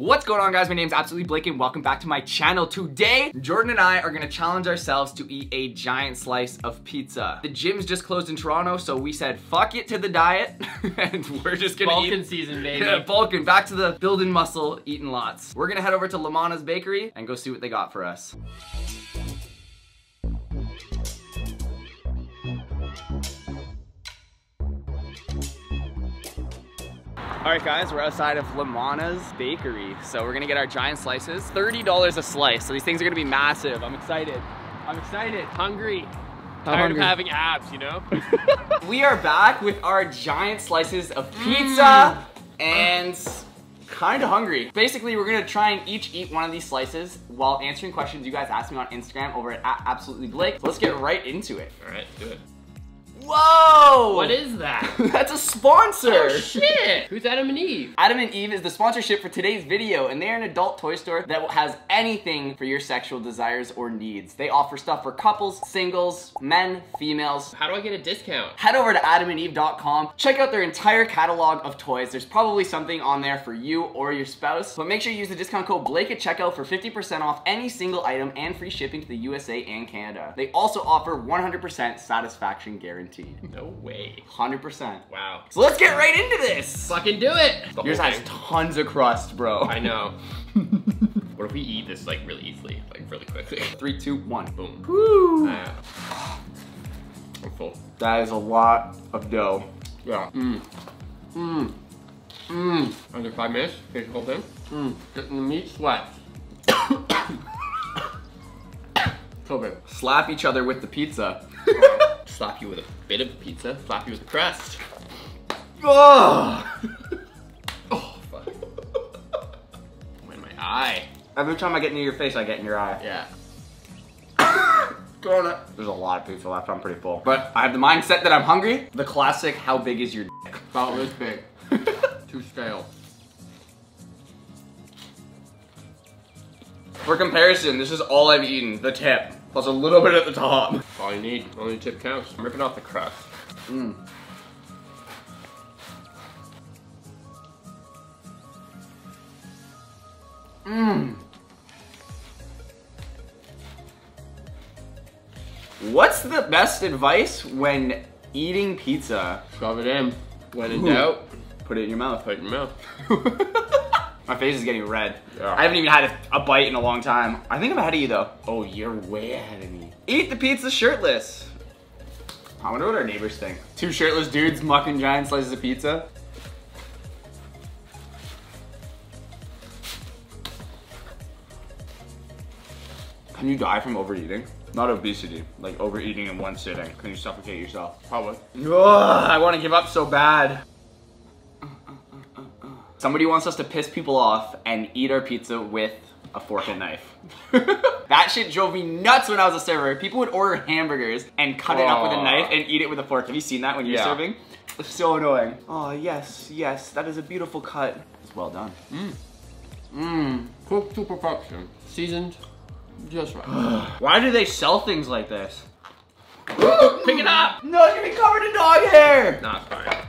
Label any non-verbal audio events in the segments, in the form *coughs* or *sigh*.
What's going on guys? My name is Absolutely Blake and welcome back to my channel. Today, Jordan and I are gonna challenge ourselves to eat a giant slice of pizza. The gym's just closed in Toronto, so we said fuck it to the diet *laughs* and we're just gonna Vulcan eat. season, *laughs* baby. Yeah, bulking, back to the building muscle, eating lots. We're gonna head over to Lamanna's Bakery and go see what they got for us. All right, guys, we're outside of Lamanna's Bakery. So we're gonna get our giant slices. $30 a slice, so these things are gonna be massive. I'm excited. I'm excited. Hungry. I'm Tired hungry. of having abs, you know? *laughs* we are back with our giant slices of mm. pizza and kind of hungry. Basically, we're gonna try and each eat one of these slices while answering questions you guys asked me on Instagram over at Absolutely Blake. So let's get right into it. All right, do it. Whoa! What is that? *laughs* That's a sponsor! oh shit! Who's Adam and Eve? Adam and Eve is the sponsorship for today's video, and they're an adult toy store that has anything for your sexual desires or needs. They offer stuff for couples, singles, men, females. How do I get a discount? Head over to adamandeve.com, check out their entire catalog of toys. There's probably something on there for you or your spouse, but make sure you use the discount code Blake at checkout for 50% off any single item and free shipping to the USA and Canada. They also offer 100% satisfaction guaranteed. No way. 100%. Wow. So let's get right into this! Fucking do it! The Yours has thing. tons of crust, bro. I know. *laughs* what if we eat this like really easily, like really quickly? Three, two, one. Boom. Woo! I'm full. That is a lot of dough. Yeah. Mmm. Mmm. Mmm. Under five minutes, finish the whole thing. Mmm. Getting the meat sweats. *coughs* Slap each other with the pizza. Slap you with a bit of pizza, slap you with the crust. Ah! Ugh. *laughs* Oh, fuck. I'm in my eye. Every time I get near your face, I get in your eye. Yeah. There's a lot of pizza left. I'm pretty full. But I have the mindset that I'm hungry. The classic, how big is your dick? *laughs* About this big. *laughs* Too stale. For comparison, this is all I've eaten. The tip. Plus a little bit at the top. All you need. Only tip counts. I'm ripping off the crust. Mmm. Mmm. What's the best advice when eating pizza? Shove it in. When in Ooh. doubt, Put it in your mouth. put it in your mouth. *laughs* My face is getting red. Yeah. I haven't even had a, a bite in a long time. I think I'm ahead of you though. Oh, you're way ahead of me. Eat the pizza shirtless. I wonder what our neighbors think. Two shirtless dudes mucking giant slices of pizza. Can you die from overeating? Not obesity, like overeating in one sitting. Can you suffocate yourself? Probably. Ugh, I want to give up so bad. Somebody wants us to piss people off and eat our pizza with a fork and knife. *laughs* that shit drove me nuts when I was a server. People would order hamburgers and cut it up with a knife and eat it with a fork. Have you seen that when you're Yeah. serving? It's so annoying. Oh, yes, yes, that is a beautiful cut. It's well done. Mmm. Mmm. Cooked to perfection. Seasoned just right. *sighs* Why do they sell things like this? Pick it up! No, it's gonna be covered in dog hair! It's fine.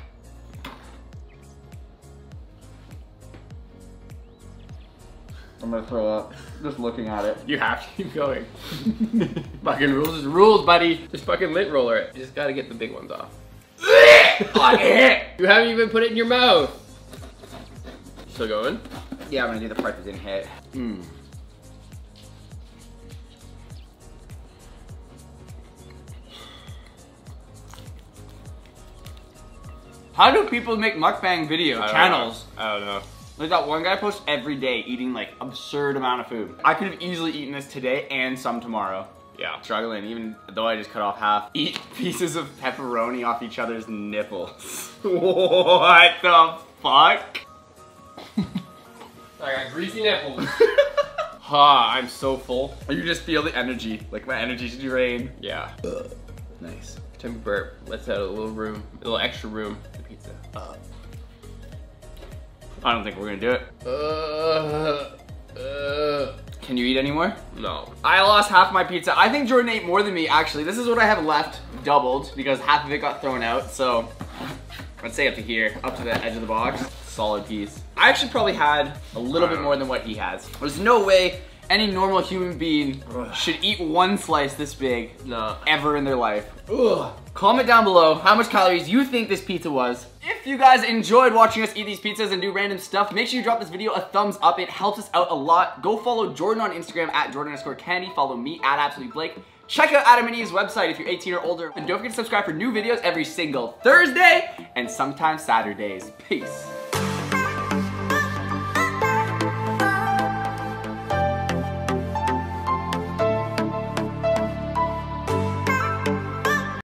I'm gonna throw up just looking at it. You have to keep going. *laughs* fucking rules is rules, buddy. Just fucking lint roller it. You just gotta get the big ones off. *laughs* You haven't even put it in your mouth. Still going? Yeah, I'm gonna do the part that didn't hit. Mm. How do people make mukbang video channels? I don't know. Like that one guy posts every day eating like absurd amount of food. I could have easily eaten this today and some tomorrow. Yeah. Struggling, even though I just cut off half. Eat *laughs* pieces of pepperoni off each other's nipples. *laughs* what the fuck? *laughs* I got greasy nipples. ha, I'm so full. You just feel the energy, like my energy's drained. Yeah. Nice. Time to burp. Let's add a little room, a little extra room to the pizza. Uh, I don't think we're gonna do it. Uh, uh, Can you eat anymore? no. I lost half my pizza. I think Jordan ate more than me, actually. This is what I have left, doubled, because half of it got thrown out, so I'd say up to here, up to the edge of the box. Solid piece. I actually probably had a little bit more than what he has. There's no way any normal human being should eat one slice this big No. ever in their life. Ugh. Comment down below how much calories you think this pizza was. If you guys enjoyed watching us eat these pizzas and do random stuff, make sure you drop this video a thumbs up. It helps us out a lot. Go follow Jordan on Instagram at Jordan underscore Candy. Follow me at Absolutely Blake. Check out Adam and Eve's website if you're 18 or older. And don't forget to subscribe for new videos every single Thursday and sometimes Saturdays. Peace.